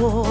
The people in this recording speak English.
过。